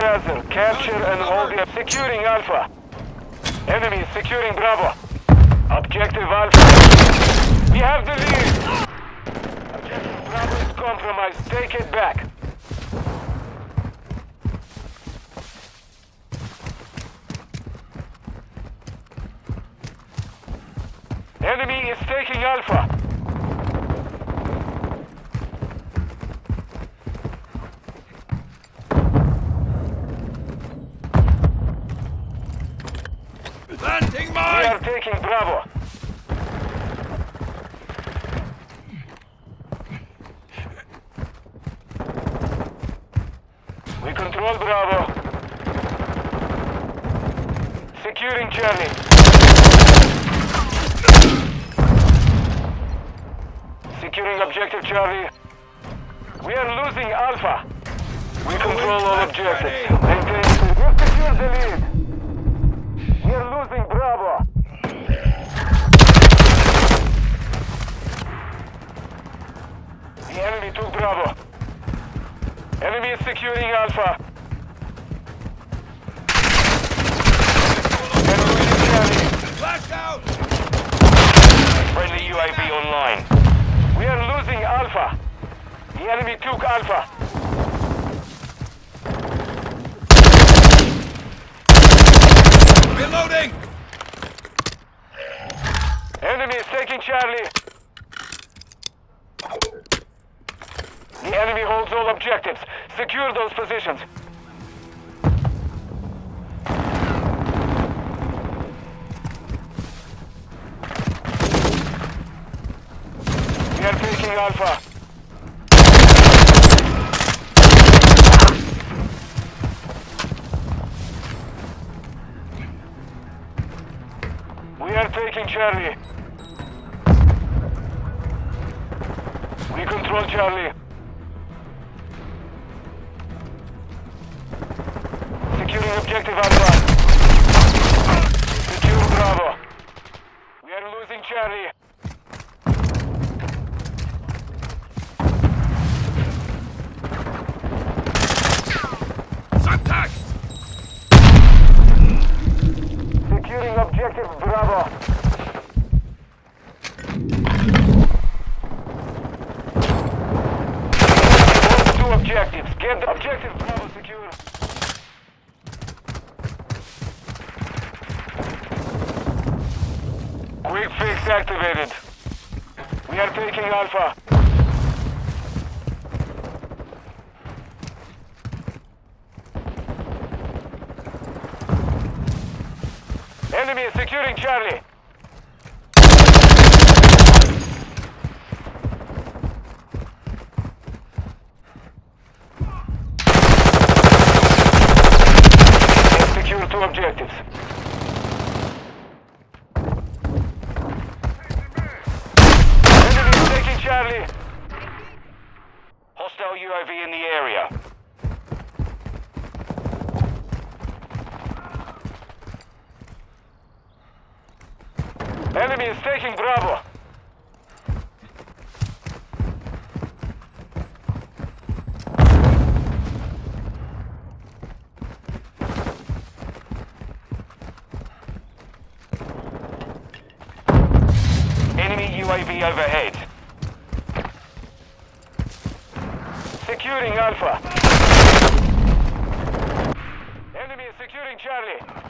Cesar. Capture and hold the... Securing Alpha. Enemy is securing Bravo. Objective Alpha. We have the lead. Objective Bravo is compromised. Take it back. Enemy is taking Alpha. We are taking Bravo. We control Bravo. Securing Charlie. Securing objective Charlie. We are losing Alpha. We control all objectives. Maintain. We secure the lead. We are losing Bravo. The enemy took Bravo. Enemy is securing Alpha. Enemy is Charlie. Flash out! Friendly UAV online. We are losing Alpha. The enemy took Alpha. Reloading! Enemy is taking Charlie. Enemy holds all objectives. Secure those positions. We are taking Alpha. We are taking Charlie. We control Charlie. Objective Alpha. Secure Bravo. We are losing Charlie. Contact! Securing objective Bravo. Hold two objectives. Get the objective Bravo secure. Quick fix activated. We are taking Alpha. Enemy is securing Charlie. Secure two objectives. Enemy is taking Charlie. Hostile UAV in the area. Enemy is taking Bravo. Enemy UAV overhead. Securing Alpha. Enemy is securing Charlie.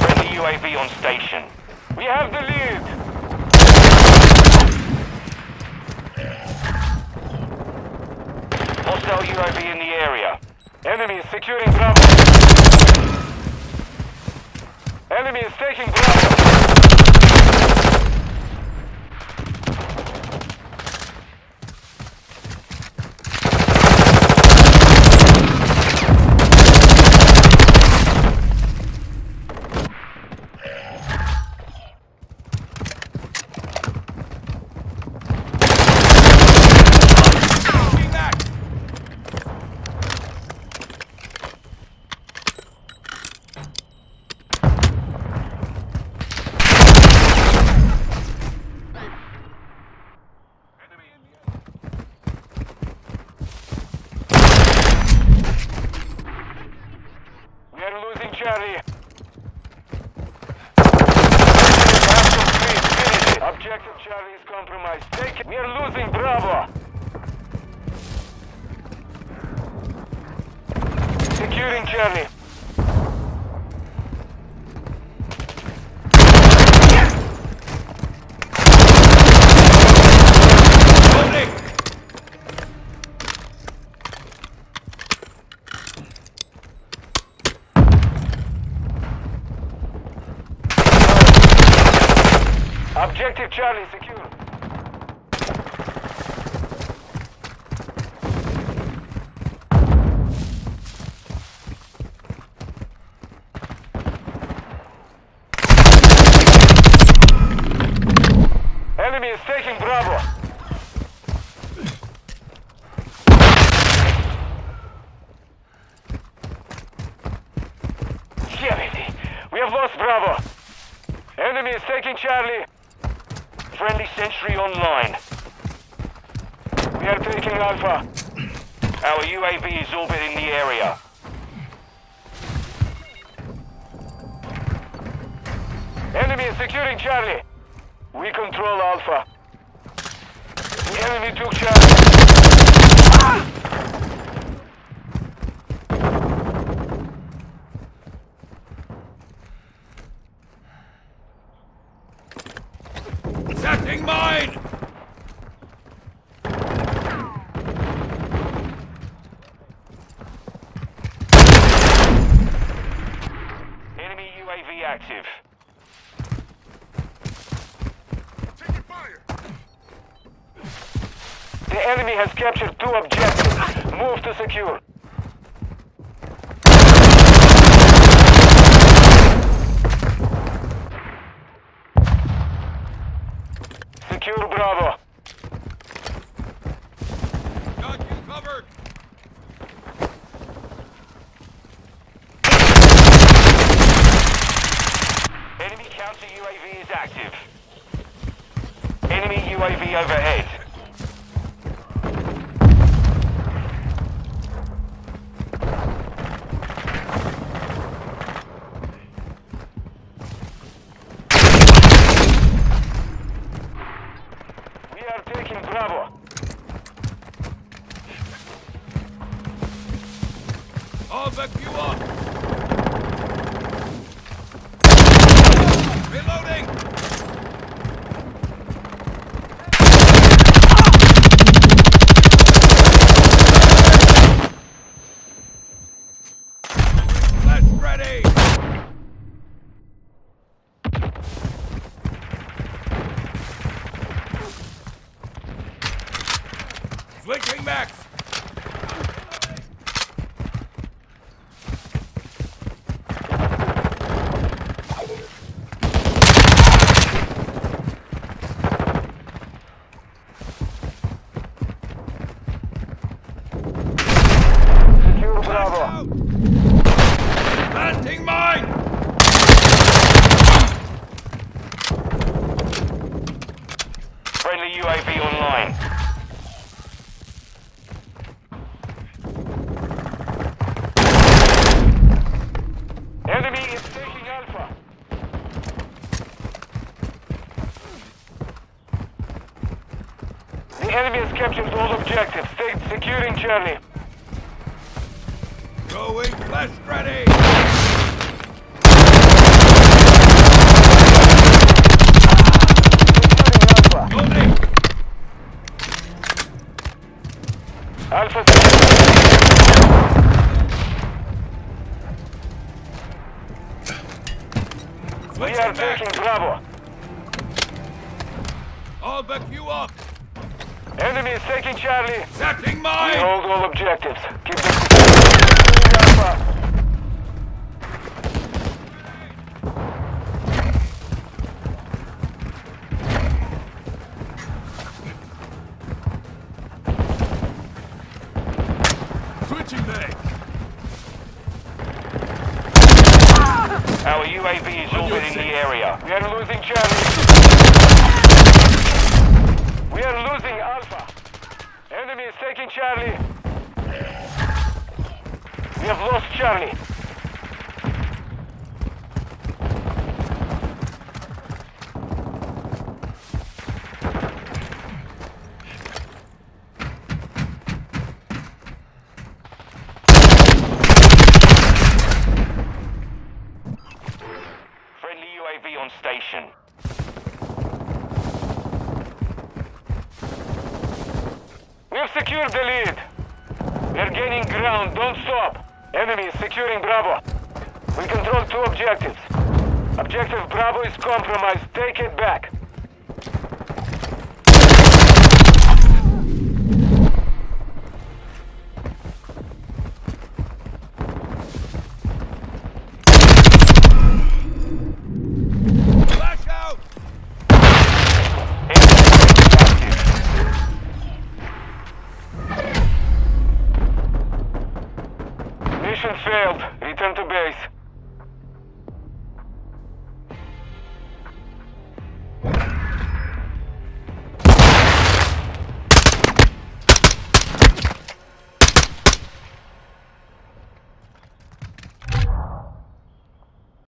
Friendly UAV on station. We have the lead. Hostile UAV in the area. Enemy is securing Bravo. Enemy is taking Bravo. Moving back! Losing Bravo. Securing Charlie. Objective Charlie secure. Enemy is taking Bravo. We have lost Bravo. Enemy is taking Charlie. Friendly sentry online. We are taking Alpha. Our UAV is orbiting the area. Enemy is securing Charlie. We control Alpha. The enemy took Charlie. Setting mine! Enemy UAV active. Taking fire! The enemy has captured two objectives. Move to secure. Secure Bravo. Got you covered! Enemy counter UAV is active. Enemy UAV overhead. Taking Bravo. I'll back you up! Reloading! Ready! Switching max! Secure Bravo. Out! Planting mine! Friendly UAV online. Enemy is taking Alpha. The enemy has captured all objectives. Securing Charlie. Going flash ready! Our UAV is orbiting the area. We are losing Charlie. We are losing Alpha. Enemy is taking Charlie. We have lost Charlie. Friendly UAV on station. We have secured the lead. We are gaining ground. Don't stop. Enemy is securing Bravo. We control two objectives. Objective Bravo is compromised. Take it back. Failed. Return to base.